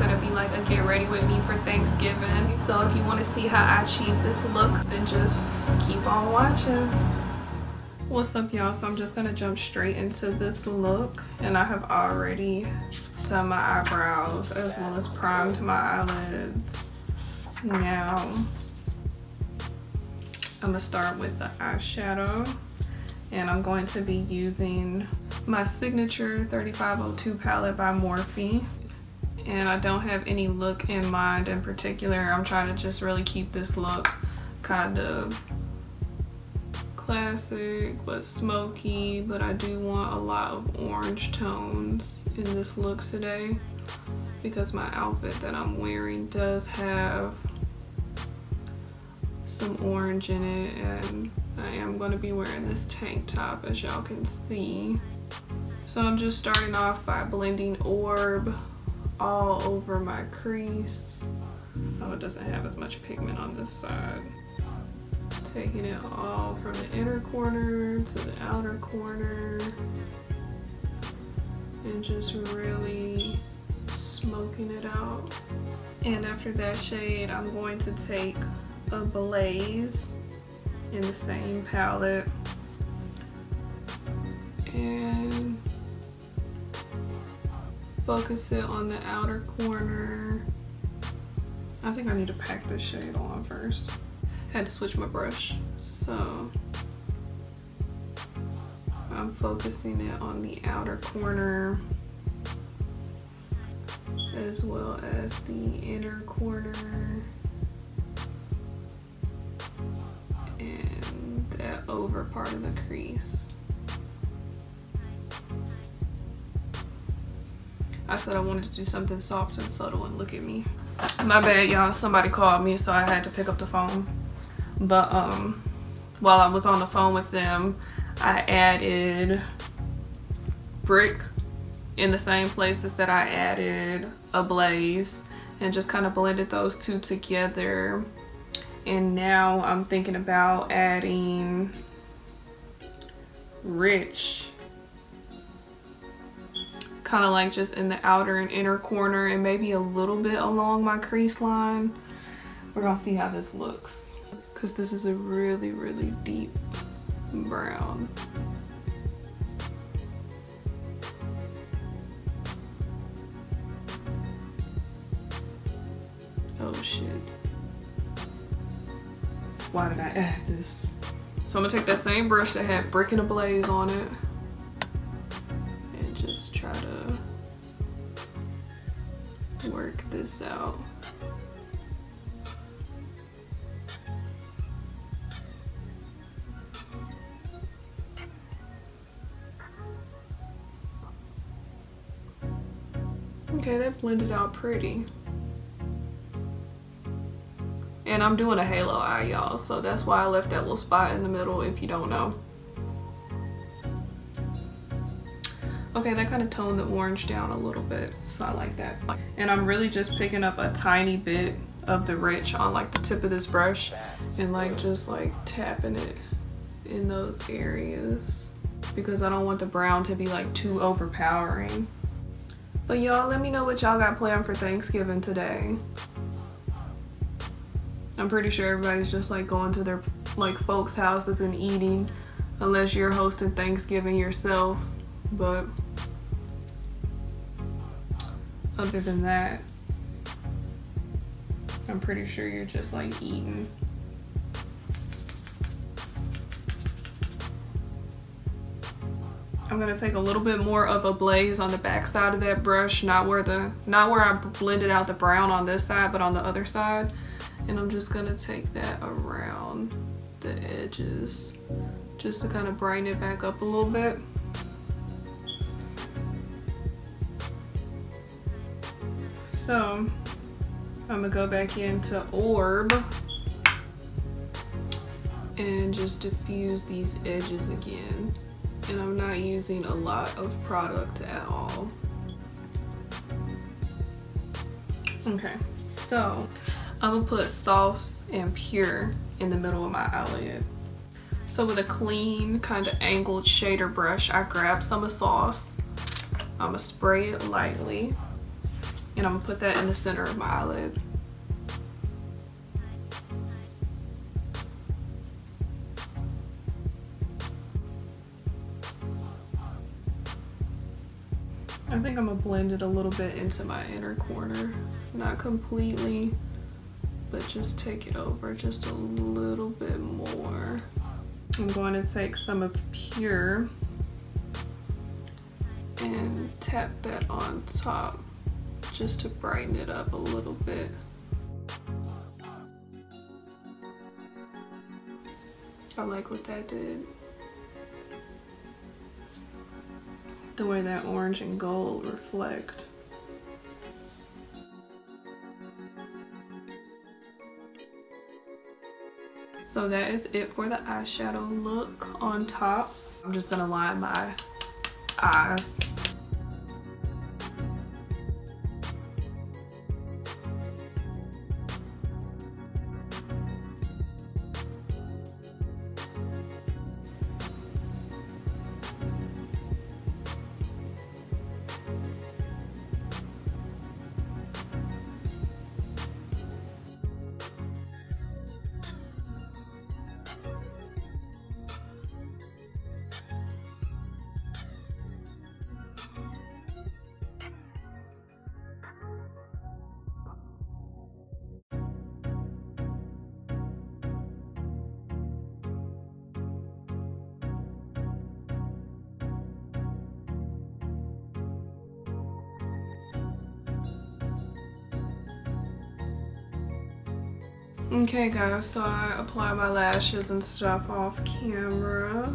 gonna be like a get ready with me for Thanksgiving. So if you want to see how I achieve this look then just keep on watching. What's up y'all? So I'm just gonna jump straight into this look and I have already done my eyebrows as well as primed my eyelids. Now I'm gonna start with the eyeshadow and I'm going to be using my signature 3502 palette by Morphe and I don't have any look in mind in particular I'm trying to just really keep this look kind of classic but smoky but I do want a lot of orange tones in this look today because my outfit that I'm wearing does have some orange in it and I am going to be wearing this tank top as y'all can see. So I'm just starting off by blending Orb all over my crease. Oh, it doesn't have as much pigment on this side. Taking it all from the inner corner to the outer corner. And just really smoking it out. And after that shade, I'm going to take a Blaze in the same palette. And focus it on the outer corner. I think I need to pack this shade on first. I Had to switch my brush. So I'm focusing it on the outer corner as well as the inner corner. And that over part of the crease. I said I wanted to do something soft and subtle and look at me. My bad y'all, somebody called me so I had to pick up the phone. But um, while I was on the phone with them, I added brick in the same places that I added a blaze and just kind of blended those two together and now I'm thinking about adding rich kind of like just in the outer and inner corner and maybe a little bit along my crease line. We're gonna see how this looks. Because this is a really really deep brown. Oh shit. Why did I add this? So I'm gonna take that same brush that had Brick and a Blaze on it this. Okay, that blended out pretty. And I'm doing a halo eye, y'all. So that's why I left that little spot in the middle if you don't know. Okay, that kind of toned the orange down a little bit. So I like that. And I'm really just picking up a tiny bit of the rich on like the tip of this brush and like just like tapping it in those areas because I don't want the brown to be like too overpowering. But y'all, let me know what y'all got planned for Thanksgiving today. I'm pretty sure everybody's just like going to their like folks' houses and eating unless you're hosting Thanksgiving yourself. But other than that, I'm pretty sure you're just like eating. I'm gonna take a little bit more of a blaze on the back side of that brush, not where the not where I blended out the brown on this side, but on the other side and I'm just gonna take that around the edges just to kind of brighten it back up a little bit. So I'm gonna go back into Orb and just diffuse these edges again. And I'm not using a lot of product at all. Okay, so I'm gonna put Sauce and Pure in the middle of my eyelid. So with a clean kind of angled shader brush, I grab some of Sauce I'm gonna spray it lightly and I'm gonna put that in the center of my eyelid. I think I'm gonna blend it a little bit into my inner corner. Not completely, but just take it over just a little bit more. I'm going to take some of Pure and tap that on top just to brighten it up a little bit. I like what that did. The way that orange and gold reflect. So that is it for the eyeshadow look on top. I'm just gonna line my eyes Okay guys, so I apply my lashes and stuff off camera.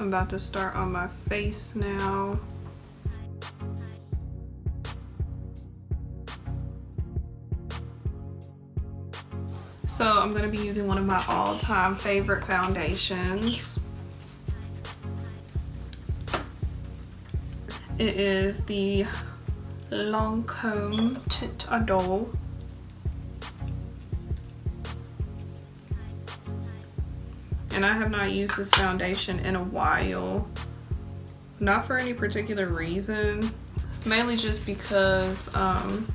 I'm about to start on my face now. So I'm going to be using one of my all-time favorite foundations. It is the Lancome Teint Idole. And I have not used this foundation in a while. Not for any particular reason. Mainly just because um,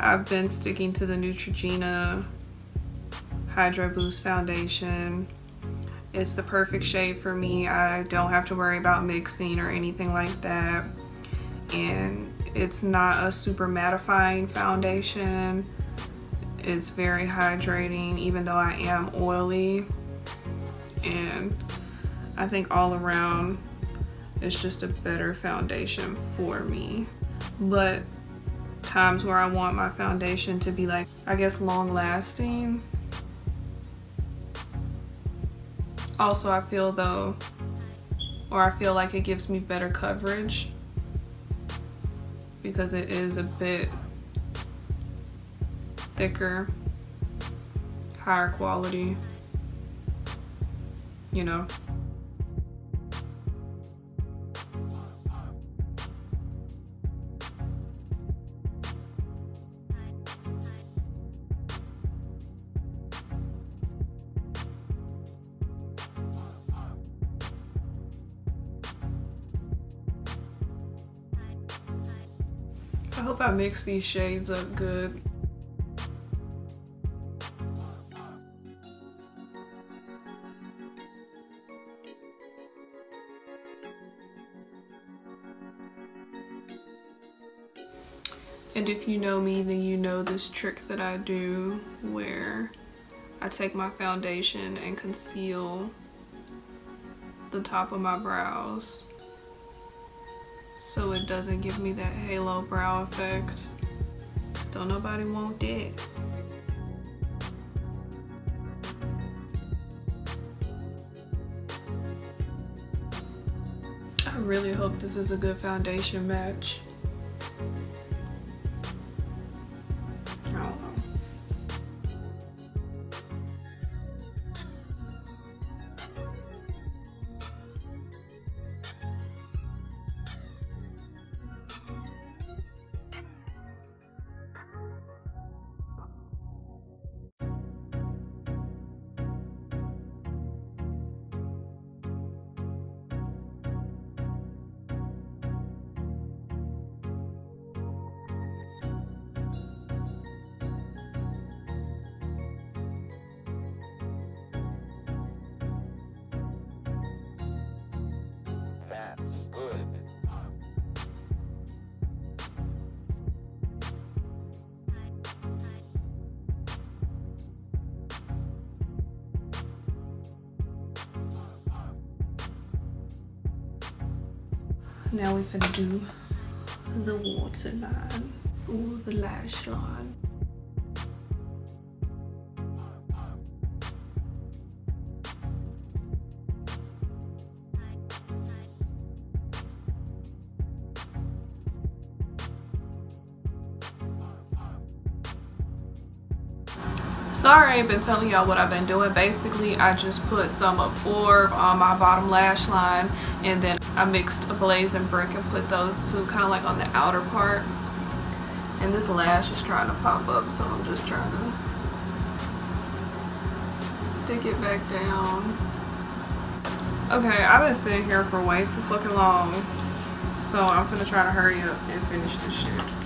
I've been sticking to the Neutrogena Hydro Boost Foundation. It's the perfect shade for me. I don't have to worry about mixing or anything like that and it's not a super mattifying foundation. It's very hydrating even though I am oily and I think all around it's just a better foundation for me. But times where I want my foundation to be like, I guess long lasting. Also I feel though, or I feel like it gives me better coverage because it is a bit thicker, higher quality, you know. I hope I mix these shades up good. And if you know me, then you know this trick that I do where I take my foundation and conceal the top of my brows so it doesn't give me that halo brow effect. Still nobody want it. I really hope this is a good foundation match. Now we finna do the waterline or the lash line. sorry I ain't been telling y'all what I've been doing basically I just put some of orb on my bottom lash line and then I mixed a blaze and brick and put those two kind of like on the outer part. And this lash is trying to pop up so I'm just trying to stick it back down. Okay I've been sitting here for way too fucking long so I'm gonna try to hurry up and finish this shit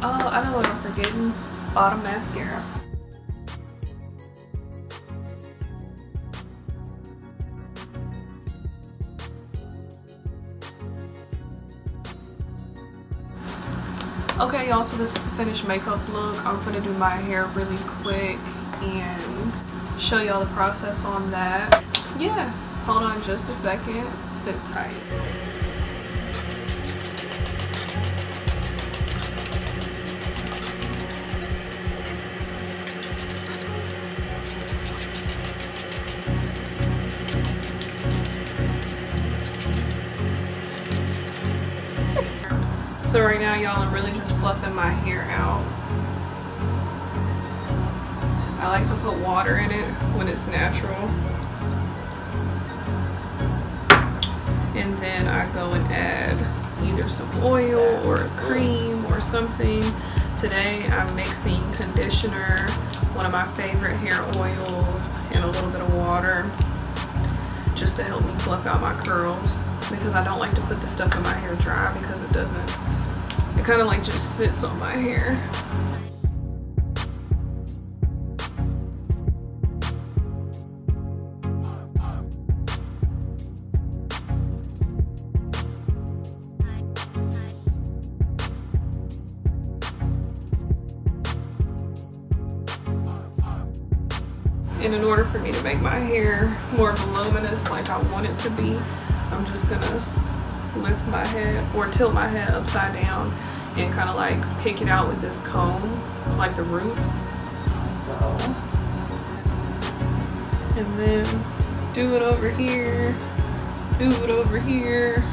Oh, I know what I'm forgetting. Bottom mascara. Okay, y'all, so this is the finished makeup look. I'm gonna do my hair really quick and show y'all the process on that. Yeah, hold on just a second. Sit tight. Now, y'all, I'm really just fluffing my hair out. I like to put water in it when it's natural. And then I go and add either some oil or a cream or something. Today I'm mixing conditioner, one of my favorite hair oils, and a little bit of water just to help me fluff out my curls because I don't like to put the stuff in my hair dry because it doesn't kind of like just sits on my hair. And in order for me to make my hair more voluminous like I want it to be, I'm just gonna lift my head or tilt my head upside down and kind of like pick it out with this comb, like the roots. So, and then do it over here, do it over here.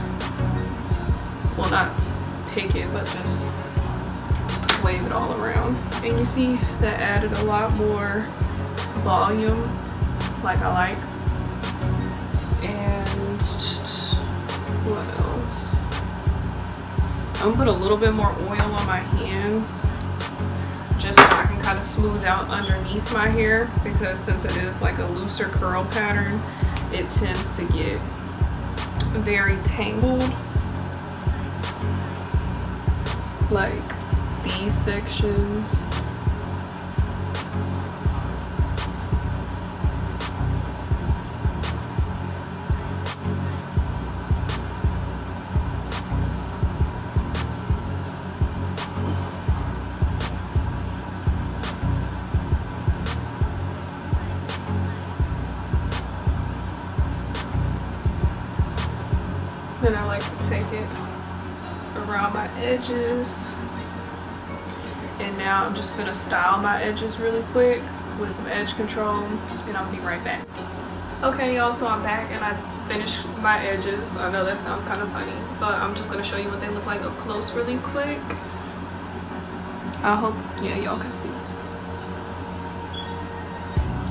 Well, not pick it, but just wave it all around. And you see that added a lot more volume, like I like. And what else? I'm gonna put a little bit more oil on my hands just so I can kind of smooth out underneath my hair because since it is like a looser curl pattern, it tends to get very tangled. Like these sections edges. And now I'm just gonna style my edges really quick with some edge control and I'll be right back. Okay y'all, so I'm back and I finished my edges. I know that sounds kind of funny, but I'm just gonna show you what they look like up close really quick. I hope, yeah, y'all can see.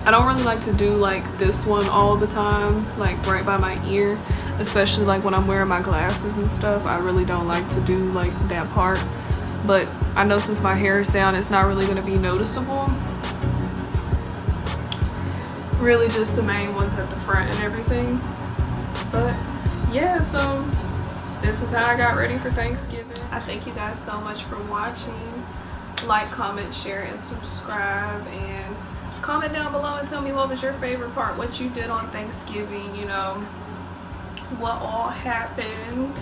I don't really like to do like this one all the time, like right by my ear, especially like when I'm wearing my glasses and stuff. I really don't like to do like that part, but I know since my hair is down, it's not really gonna be noticeable. Really just the main ones at the front and everything. But yeah, so this is how I got ready for Thanksgiving. I thank you guys so much for watching. Like, comment, share, and subscribe. And comment down below and tell me what was your favorite part, what you did on Thanksgiving, you know, what all happened.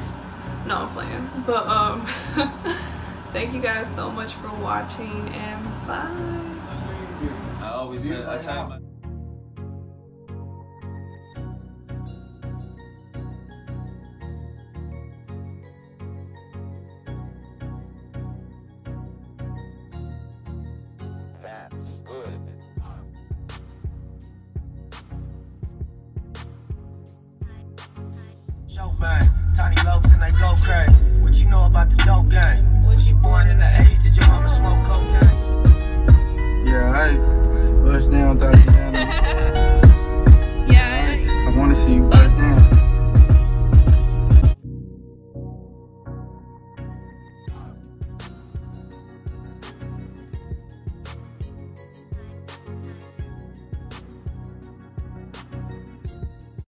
No, I'm playing. But, um, thank you guys so much for watching and bye. Tiny lokes and they go crazy. What you know about the dope game? Was you born in the 80s? Did your mama smoke cocaine? Yeah, I bust down Tatiana. yeah, I, I want to see you bust down.